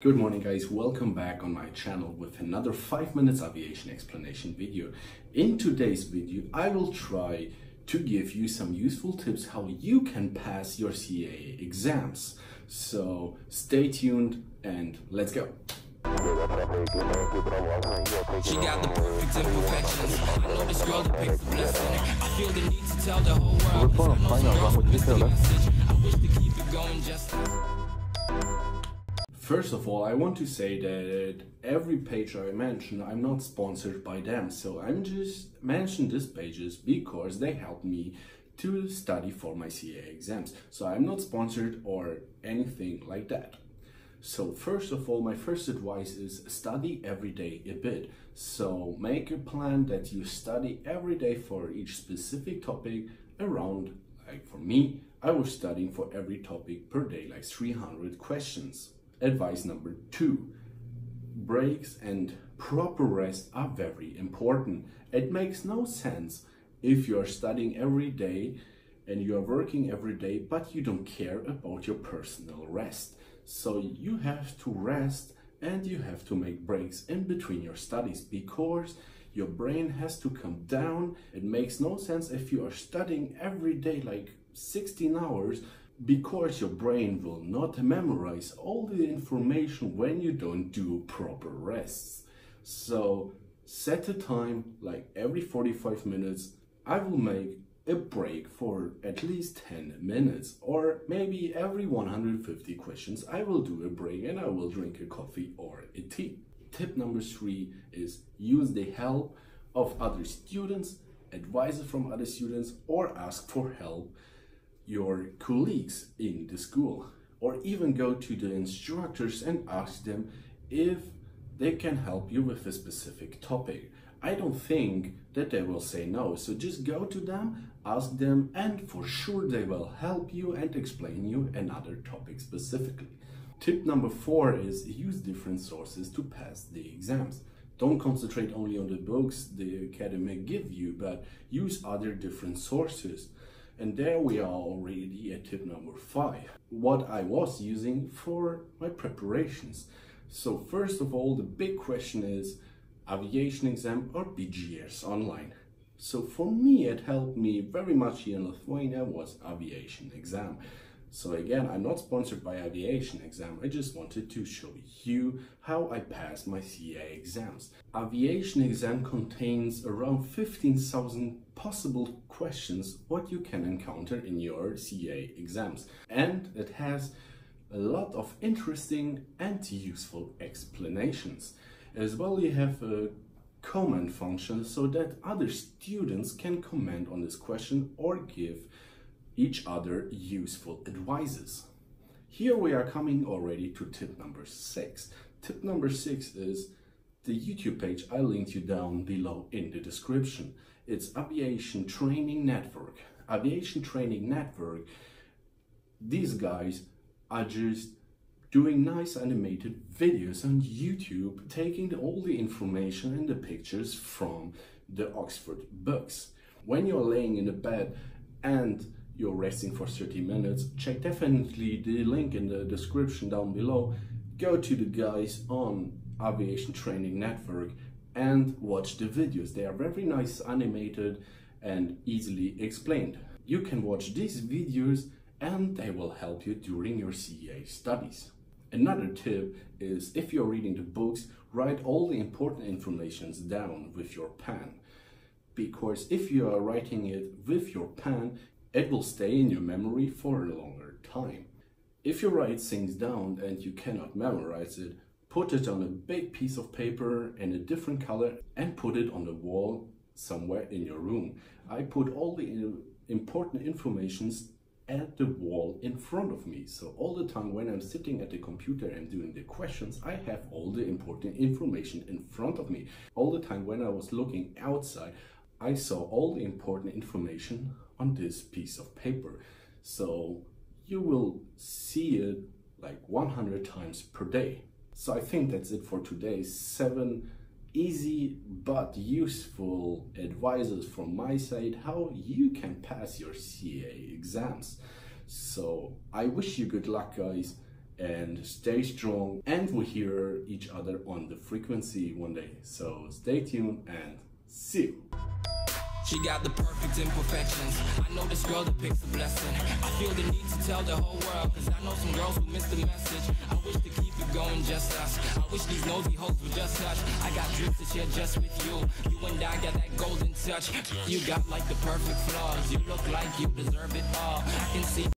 Good morning guys, welcome back on my channel with another 5 minutes aviation explanation video. In today's video I will try to give you some useful tips how you can pass your CAA exams. So stay tuned and let's go. She got the perfect imperfections. I know this girl depicts the blessing. I feel the need to tell the whole world. I wish to keep it going just First of all, I want to say that every page I mention, I'm not sponsored by them. So I'm just mention these pages because they help me to study for my CAA exams. So I'm not sponsored or anything like that. So first of all, my first advice is study every day a bit. So make a plan that you study every day for each specific topic around, like for me, I was studying for every topic per day, like 300 questions. Advice number two, breaks and proper rest are very important. It makes no sense if you are studying every day and you are working every day, but you don't care about your personal rest. So you have to rest and you have to make breaks in between your studies because your brain has to come down. It makes no sense if you are studying every day like 16 hours because your brain will not memorize all the information when you don't do proper rests. So set a time like every 45 minutes I will make a break for at least 10 minutes or maybe every 150 questions I will do a break and I will drink a coffee or a tea. Tip number three is use the help of other students, advices from other students or ask for help your colleagues in the school or even go to the instructors and ask them if they can help you with a specific topic. I don't think that they will say no, so just go to them, ask them, and for sure they will help you and explain you another topic specifically. Tip number four is use different sources to pass the exams. Don't concentrate only on the books the academy give you, but use other different sources. And there we are already at tip number five, what I was using for my preparations. So first of all, the big question is aviation exam or BGS online. So for me, it helped me very much here in Lithuania was aviation exam. So again, I'm not sponsored by Aviation Exam, I just wanted to show you how I passed my CAA exams. Aviation Exam contains around 15,000 possible questions what you can encounter in your CAA exams. And it has a lot of interesting and useful explanations. As well, you have a comment function so that other students can comment on this question or give each other useful advices. Here we are coming already to tip number six. Tip number six is the YouTube page I linked you down below in the description. It's Aviation Training Network. Aviation Training Network, these guys are just doing nice animated videos on YouTube, taking all the information and the pictures from the Oxford books. When you're laying in the bed and you're resting for 30 minutes, check definitely the link in the description down below. Go to the guys on Aviation Training Network and watch the videos. They are very nice animated and easily explained. You can watch these videos and they will help you during your CAA studies. Another tip is if you're reading the books, write all the important informations down with your pen. Because if you are writing it with your pen, it will stay in your memory for a longer time. If you write things down and you cannot memorize it, put it on a big piece of paper in a different color and put it on the wall somewhere in your room. I put all the important informations at the wall in front of me. So all the time when I'm sitting at the computer and doing the questions, I have all the important information in front of me. All the time when I was looking outside, I saw all the important information on this piece of paper. So you will see it like 100 times per day. So I think that's it for today. Seven easy but useful advices from my side how you can pass your CAA exams. So I wish you good luck guys and stay strong. And we'll hear each other on the frequency one day. So stay tuned and see you. She got the perfect imperfections. I know this girl depicts a blessing. I feel the need to tell the whole world, cause I know some girls who missed the message. I wish to keep it going just us. I wish these nosy hoes would just touch. I got dreams to share just with you. You and I got that golden touch. You got like the perfect flaws. You look like you deserve it all. I can see